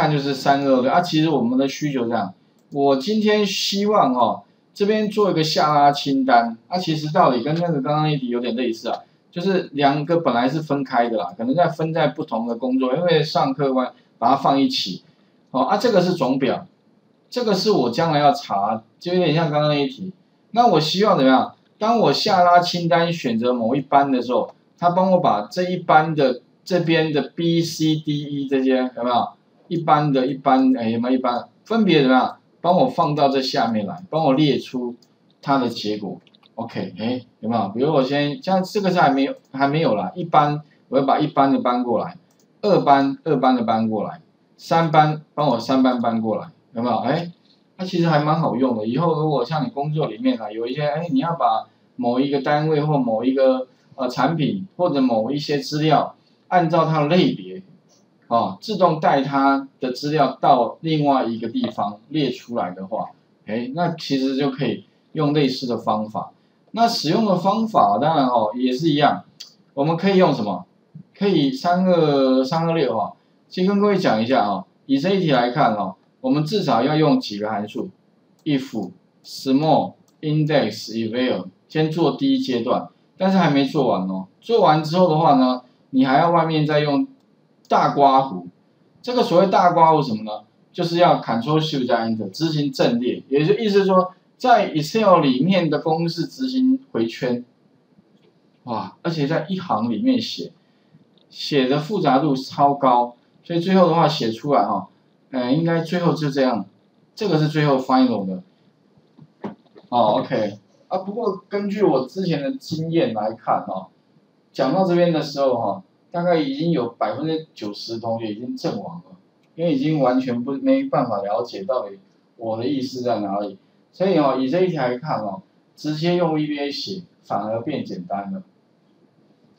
看就是三二六啊，其实我们的需求这样，我今天希望哦这边做一个下拉清单，啊其实道理跟那个刚刚那题有点类似啊，就是两个本来是分开的啦，可能在分在不同的工作，因为上课完把它放一起，哦啊这个是总表，这个是我将来要查，就有点像刚刚那一题，那我希望怎么样？当我下拉清单选择某一班的时候，他帮我把这一班的这边的 B、C、D、E 这些有没有？一般的一般哎有没有一般？分别怎么样？帮我放到这下面来，帮我列出它的结果。OK，哎有没有？比如我先像这个是还没有还没有啦，一般我要把一般的搬过来，二班二班的搬过来，三班帮我三班搬过来，有没有？哎。它其实还蛮好用的。以后如果像你工作里面啊，有一些哎，你要把某一个单位或某一个呃产品或者某一些资料，按照它的类别，啊，自动带它的资料到另外一个地方列出来的话，哎，那其实就可以用类似的方法。那使用的方法当然哦也是一样，我们可以用什么？可以三个三个六哈，先跟各位讲一下啊，以这一题来看哦。我们至少要用几个函数，if small index eval，先做第一阶段，但是还没做完哦。做完之后的话呢，你还要外面再用大刮弧。这个所谓大刮弧什么呢？就是要 Ctrl Shift 加 Enter 执行阵列，也就意思说，在 Excel 里面的公式执行回圈。哇，而且在一行里面写，写的复杂度超高，所以最后的话写出来哈。呃，应该最后就这样，这个是最后 final 的，哦，OK，啊，不过根据我之前的经验来看哦，讲到这边的时候哈，大概已经有百分之九十同学已经阵亡了，因为已经完全不没办法了解到底我的意思在哪里，所以哦，以这一题来看哦，直接用 VBA 写反而变简单了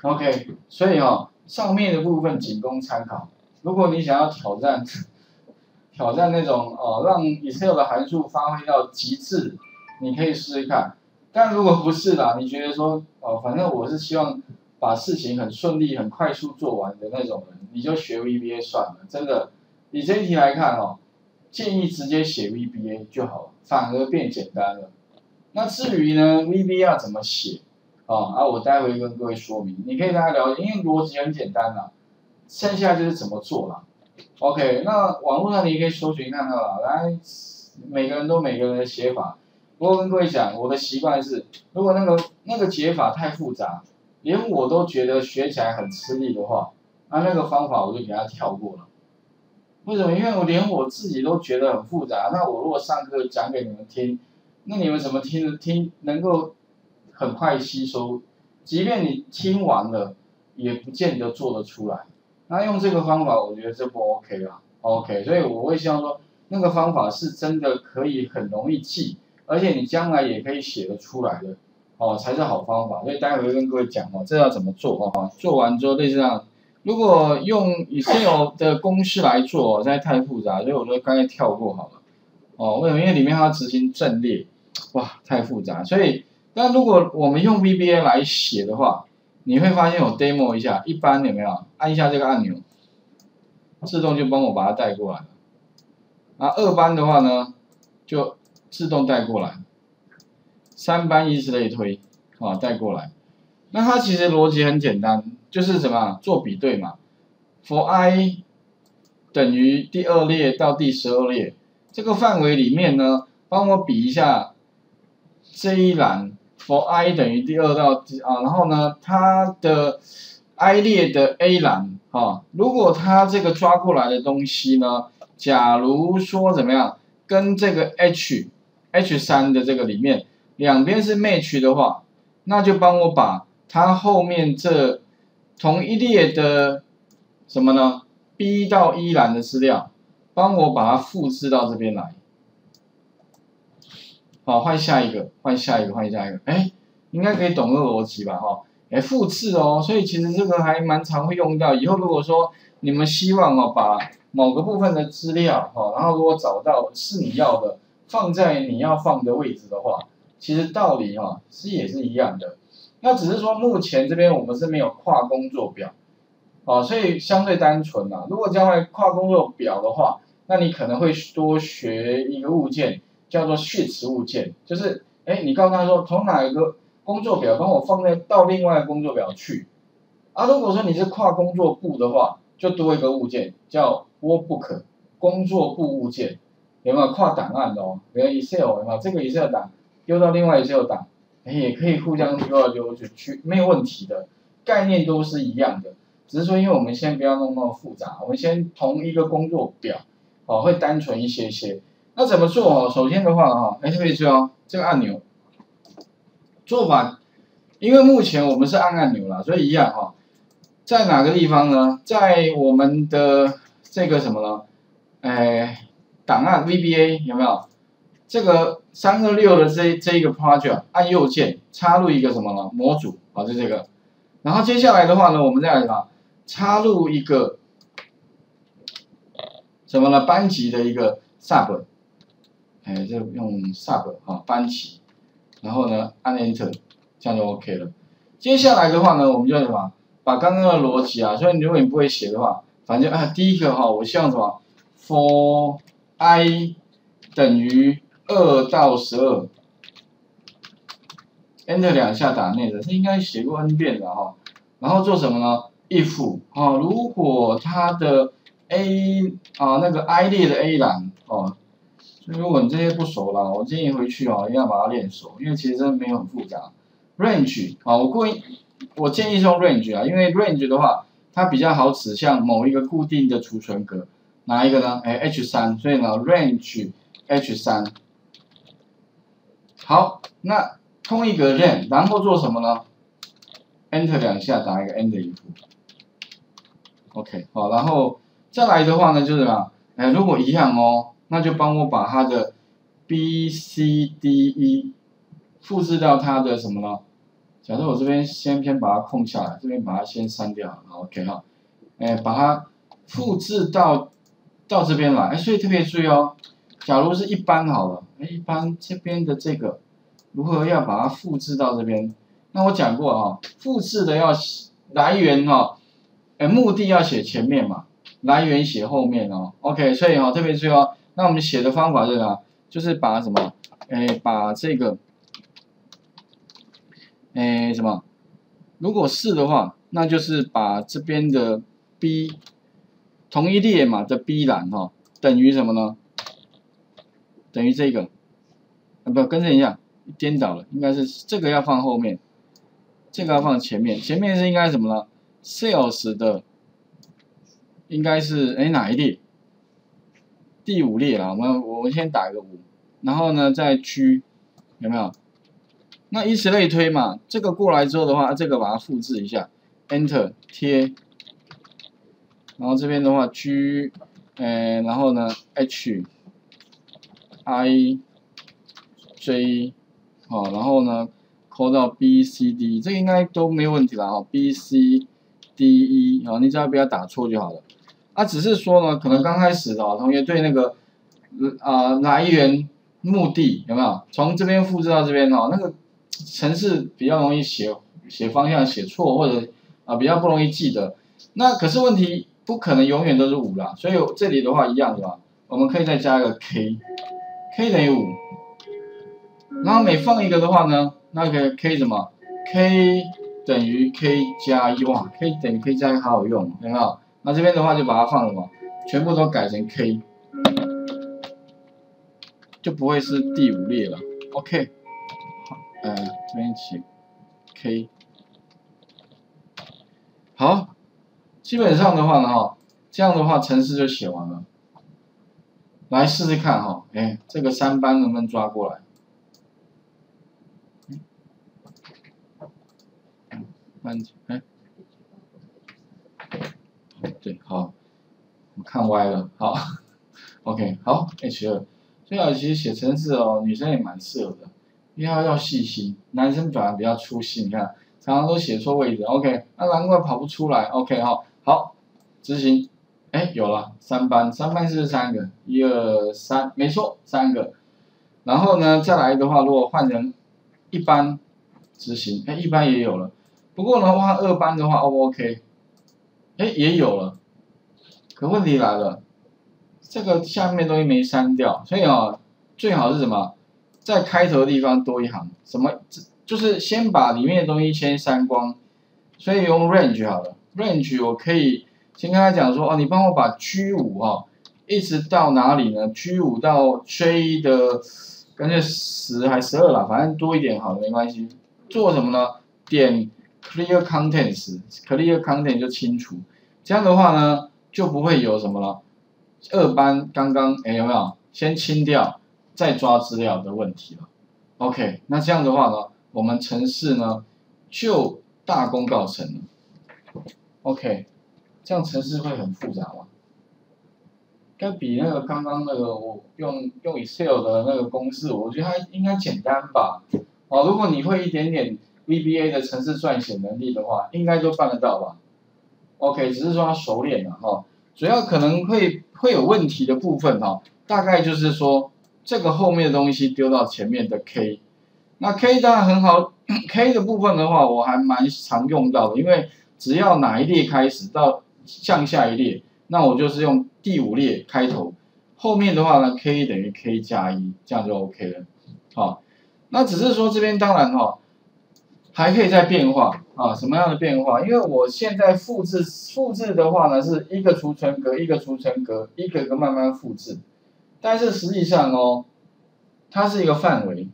，OK，所以哦，上面的部分仅供参考，如果你想要挑战。挑战那种哦，让 Excel 的函数发挥到极致，你可以试试看。但如果不是啦，你觉得说哦，反正我是希望把事情很顺利、很快速做完的那种人，你就学 VBA 算了。真的，以这一题来看哦，建议直接写 VBA 就好了，反而变简单了。那至于呢，VBA 要怎么写啊？啊，我待会跟各位说明，你可以大家了解，因为逻辑很简单啦，剩下就是怎么做啦。OK，那网络上你也可以搜寻看看了。来，每个人都每个人的写法。不过跟各位讲，我的习惯是，如果那个那个解法太复杂，连我都觉得学起来很吃力的话，那那个方法我就给他跳过了。为什么？因为我连我自己都觉得很复杂。那我如果上课讲给你们听，那你们怎么听听能够很快吸收？即便你听完了，也不见得做得出来。那用这个方法，我觉得这不 OK 啦，OK，所以我会希望说，那个方法是真的可以很容易记，而且你将来也可以写得出来的，哦，才是好方法。所以待会会跟各位讲哦，这要怎么做哦？做完之后类似这样，如果用 Excel 的公式来做，实在太复杂，所以我说刚才跳过好了。哦，为什么？因为里面它要执行阵列，哇，太复杂。所以，那如果我们用 VBA 来写的话，你会发现我 demo 一下，一般有没有按一下这个按钮，自动就帮我把它带过来了。啊，二班的话呢，就自动带过来，三班以此类推，啊，带过来。那它其实逻辑很简单，就是什么做比对嘛。for i 等于第二列到第十二列这个范围里面呢，帮我比一下这一栏。for i 等于第二到第啊，然后呢，它的 i 列的 A 栏哈，如果它这个抓过来的东西呢，假如说怎么样，跟这个 H H 三的这个里面两边是 match 的话，那就帮我把它后面这同一列的什么呢？B 到 E 栏的资料，帮我把它复制到这边来。好，换下一个，换下一个，换下一个，哎，应该可以懂这个逻辑吧？哈，哎，复制哦，所以其实这个还蛮常会用到。以后如果说你们希望哦，把某个部分的资料哈，然后如果找到是你要的，放在你要放的位置的话，其实道理哈是也是一样的。那只是说目前这边我们是没有跨工作表，哦，所以相对单纯啊。如果将来跨工作表的话，那你可能会多学一个物件，叫做序词物件，就是哎，你告诉他说从哪一个工作表帮我放在到另外工作表去。啊，如果说你是跨工作簿的话，就多一个物件叫 Workbook 工作簿物件，有没有跨档案的哦？比如 Excel 有没有？这个 Excel 档丢到另外 Excel 档，哎，也可以互相丢啊丢去，去没有问题的，概念都是一样的。只是说，因为我们先不要弄那么复杂，我们先同一个工作表，哦，会单纯一些些。那怎么做哦？首先的话哈，哎，特别注意哦，这个按钮做法，因为目前我们是按按钮了，所以一样哈。在哪个地方呢？在我们的这个什么呢？哎，档案 VBA 有没有？这个三二六的这这一个 project，按右键插入一个什么呢？模组啊，就这个。然后接下来的话呢，我们再来什么？插入一个什么呢？班级的一个 sub，哎，就用 sub 啊，班级。然后呢，按 enter，这样就 OK 了。接下来的话呢，我们就什么？把刚刚的逻辑啊，所以如果你不会写的话，反正啊，第一个哈，我希望什么？for i 等于二到十二，enter 两下打内的，这应该写过 n 遍了哈。然后做什么呢？if 啊，如果它的 a 啊那个 i 列的 a 栏哦，所以如果你这些不熟了，我建议回去哦，一定要把它练熟，因为其实真的没有很复杂。range 啊，我故意。我建议用 range 啊，因为 range 的话，它比较好指向某一个固定的储存格，哪一个呢？哎，H 三，所以呢，range H 三。好，那空一格键然后做什么呢？Enter 两下，打一个 end 一符。OK，好，然后再来的话呢，就是什么？哎，如果一样哦，那就帮我把它的 B C D E 复制到它的什么呢？假设我这边先先把它空下来，这边把它先删掉好，OK 哈，哎，把它复制到到这边来，哎，所以特别注意哦，假如是一般好了，一般这边的这个如何要把它复制到这边？那我讲过啊，复制的要来源哦，哎，目的要写前面嘛，来源写后面哦，OK，所以哈特别注意哦，那我们写的方法是什么？就是把什么，哎，把这个。哎，什么？如果是的话，那就是把这边的 B 同一列嘛的 B 栏哈，等于什么呢？等于这个啊，不，更正一下，颠倒了，应该是这个要放后面，这个要放前面，前面是应该什么呢？Sales 的应该是哎哪一列？第五列啊，我们我们先打一个五，然后呢再区有没有？那以此类推嘛，这个过来之后的话，这个把它复制一下，Enter 贴，然后这边的话 G，呃，然后呢 H I J，好，然后呢扣到 B C D，这应该都没有问题了哈，B C D E，好，你只要不要打错就好了。啊，只是说呢，可能刚开始的同学对那个啊来源目的有没有从这边复制到这边哦，那个。程式比较容易写写方向写错或者啊比较不容易记得，那可是问题不可能永远都是五啦，所以这里的话一样的吧，我们可以再加一个 K k 等于五，然后每放一个的话呢，那个 k 什么？k 等于 k 加一哇，k 等于 k 加一好好用，很好？那这边的话就把它放什么？全部都改成 k，就不会是第五列了，OK 好。呃，这边写 K，好，基本上的话呢，哈，这样的话程式就写完了。来试试看哈，哎，这个三班能不能抓过来？班级，哎，对，好，我看歪了，好，OK，好，H 二，最好其实写程式哦，女生也蛮适合的。要要细心，男生反而比较粗心，你看常常都写错位置，OK，那难怪跑不出来，OK 好，好，执行，哎有了三班，三班是三个，一二三，没错三个，然后呢再来的话，如果换成一班执行，哎一班也有了，不过呢换二班的话，O 不 OK？哎也有了，可问题来了，这个下面东西没删掉，所以哦，最好是什么，在开头的地方多一行，什么，就是先把里面的东西先删光，所以用 range 好了，range 我可以先跟他讲说，哦，你帮我把 G 五哈，一直到哪里呢？G 五到 J 的，干脆十还十二啦，反正多一点好，没关系。做什么呢？点 clear contents，clear content 就清除，这样的话呢，就不会有什么了。二班刚刚哎有没有先清掉再抓资料的问题了？OK，那这样的话呢，我们城市呢就大功告成了。OK，这样程式会很复杂吗？该比那个刚刚那个我用用 Excel 的那个公式，我觉得它应该简单吧？哦，如果你会一点点 VBA 的城市撰写能力的话，应该都办得到吧？OK，只是说它熟练了哈。主要可能会会有问题的部分哈，大概就是说这个后面的东西丢到前面的 K，那 K 当然很好，K 的部分的话我还蛮常用到的，因为只要哪一列开始到向下一列，那我就是用第五列开头，后面的话呢 K 等于 K 加一，这样就 OK 了，好，那只是说这边当然哈。还可以再变化啊？什么样的变化？因为我现在复制复制的话呢，是一个储存格一个储存格一个个慢慢复制，但是实际上哦，它是一个范围，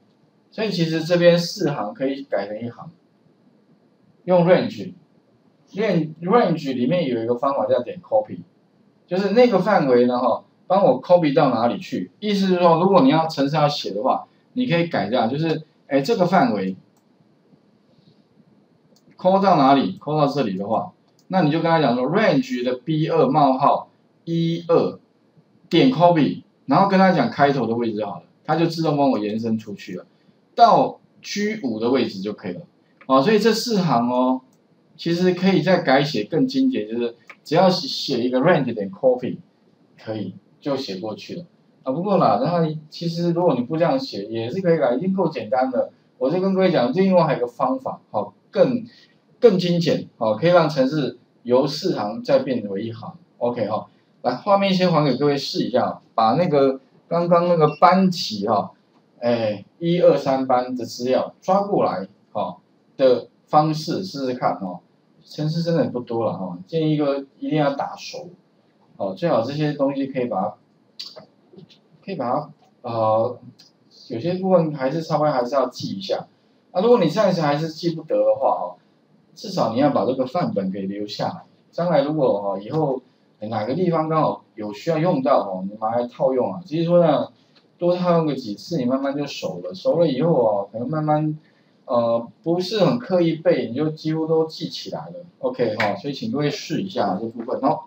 所以其实这边四行可以改成一行，用 range range 里面有一个方法叫点 copy，就是那个范围呢哈，帮我 copy 到哪里去？意思是说，如果你要程式要写的话，你可以改这样，就是哎这个范围。call 到哪里？call 到这里的话，那你就跟他讲说，range 的 B 二冒号一二点 copy，然后跟他讲开头的位置就好了，他就自动帮我延伸出去了，到 G 五的位置就可以了。哦，所以这四行哦，其实可以再改写更精简，就是只要写一个 range 点 copy，可以就写过去了。啊，不过啦，然后其实如果你不这样写，也是可以改，已经够简单的。我就跟各位讲，另外还有个方法，好，更更精简，好，可以让程式由四行再变为一行，OK 哈。来，画面先还给各位试一下，把那个刚刚那个班级哈，哎，一二三班的资料抓过来，好，的方式试试看哦。程式真的不多了哈，建议一个一定要打熟，哦，最好这些东西可以把它，可以把它，呃。有些部分还是稍微还是要记一下，啊，如果你暂时还是记不得的话哦，至少你要把这个范本给留下来，将来如果哦以后哪个地方刚好有需要用到哦，你拿来套用啊。其实说呢，多套用个几次，你慢慢就熟了，熟了以后哦，可能慢慢呃不是很刻意背，你就几乎都记起来了。OK 哈，所以请各位试一下这部分哦。